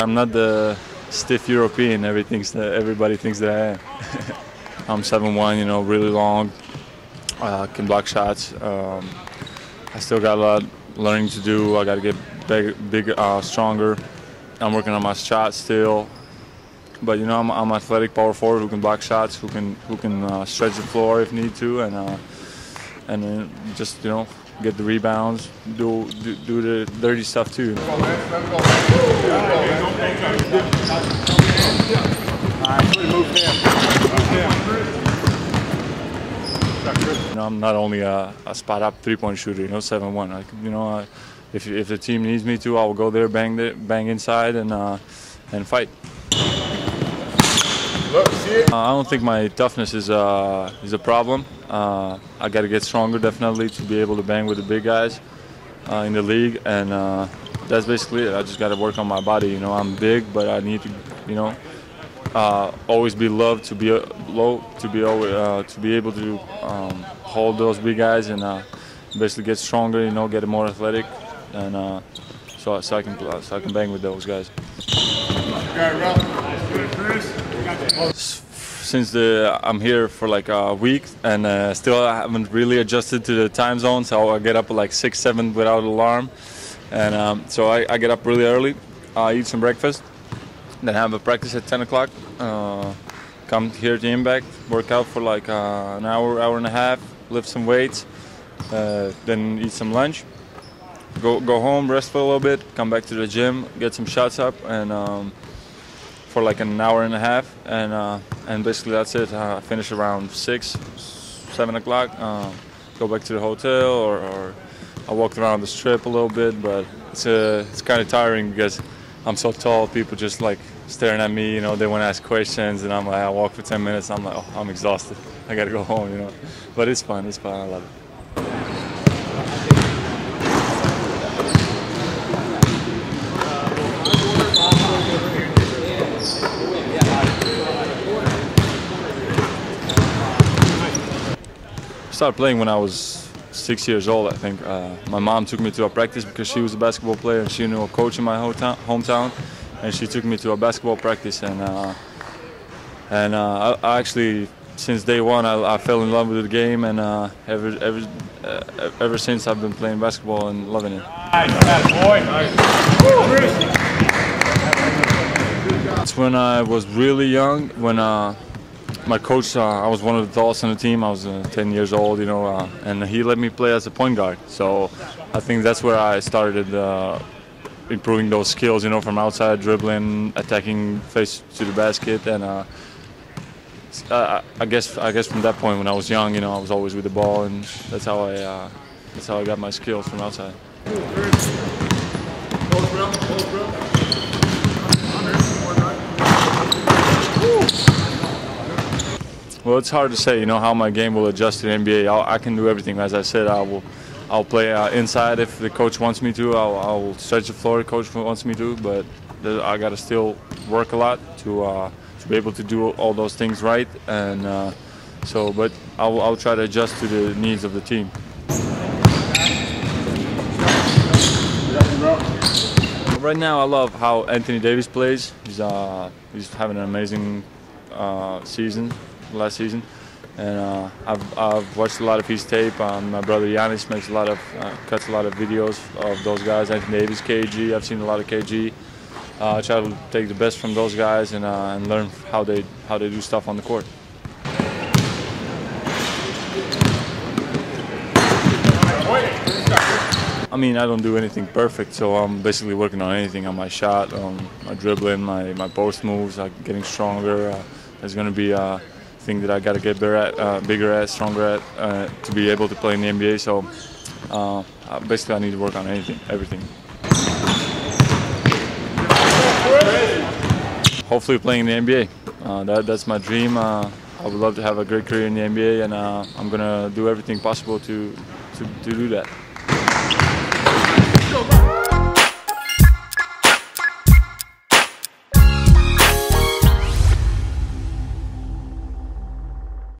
I'm not the stiff European. Everything that everybody thinks that I am. I'm 7'1", you know, really long, uh, can block shots. Um, I still got a lot learning to do. I got to get big, bigger, uh, stronger. I'm working on my shot still. But you know, I'm, I'm athletic power forward who can block shots, who can who can uh, stretch the floor if need to, and uh, and then just you know get the rebounds, do do, do the dirty stuff too. You know, I'm not only a, a spot up three-point shooter, you know, seven-one. Like, you know, uh, if if the team needs me to, I will go there, bang the, bang inside, and uh, and fight. Uh, I don't think my toughness is uh, is a problem. Uh, I got to get stronger definitely to be able to bang with the big guys uh, in the league, and uh, that's basically it. I just got to work on my body. You know, I'm big, but I need to, you know, uh, always be loved to be low, to be always, to be able to um, hold those big guys and basically get stronger. You know, get more athletic, and so so I can so I can bang with those guys. Since the I'm here for like a week and uh, still I haven't really adjusted to the time zone, so I get up at like six, seven without alarm, and um, so I, I, get up really early, I eat some breakfast, then have a practice at 10 o'clock. Uh, come here to Impact, work out for like uh, an hour, hour and a half, lift some weights, uh, then eat some lunch, go go home, rest for a little bit, come back to the gym, get some shots up, and. Um, for like an hour and a half, and uh, and basically that's it. Uh, I finish around six, seven o'clock. Uh, go back to the hotel, or, or, I walk around the strip a little bit, but it's uh, it's kind of tiring because I'm so tall. People just like staring at me. You know, they want to ask questions, and I'm like, I walk for 10 minutes. I'm like, oh, I'm exhausted. I gotta go home. You know, but it's fun. It's fun. I love it. Started playing when I was six years old, I think. Uh, my mom took me to a practice because she was a basketball player and she knew a coach in my hometown. And she took me to a basketball practice. And uh, and uh, I, I, actually, since day one, I, I, fell in love with the game. And uh, ever, ever, uh, ever since, I've been playing basketball and loving it. It's when I was really young, when uh, my coach, uh, I was one of the tallest on the team. I was uh, 10 years old, you know, uh, and he let me play as a point guard. So I think that's where I started uh, improving those skills, you know, from outside dribbling, attacking face to the basket, and uh, I guess I guess from that point when I was young, you know, I was always with the ball, and that's how I uh, that's how I got my skills from outside. Well, it's hard to say, you know, how my game will adjust to the NBA. I'll, i can do everything. As I said, I will, I'll play uh, inside if the coach wants me to. I'll, I'll stretch the floor if the coach wants me to. But I got to still work a lot to uh, to be able to do all those things right. And uh, so, but I'll, I'll try to adjust to the needs of the team. Right now, I love how Anthony Davis plays. He's uh, he's having an amazing uh, season last season. And uh, I've, I've watched a lot of his tape. Um, my brother Janis makes a lot of uh, cuts a lot of videos of those guys. Anthony Davis, KG. I've seen a lot of KG. Uh, I try to take the best from those guys and, uh, and learn how they how they do stuff on the court. I mean, I don't do anything perfect, so I'm basically working on anything on my shot, on my dribbling, my, my post moves, uh, getting stronger. Uh, there's going to be uh, thing that I got to get better at, uh, bigger at, stronger at uh, to be able to play in the NBA. So uh, basically, I need to work on anything, everything. Hopefully, playing in the NBA. Uh, that, that's my dream. Uh, I would love to have a great career in the NBA, and uh, I'm gonna do everything possible to, to, to do that.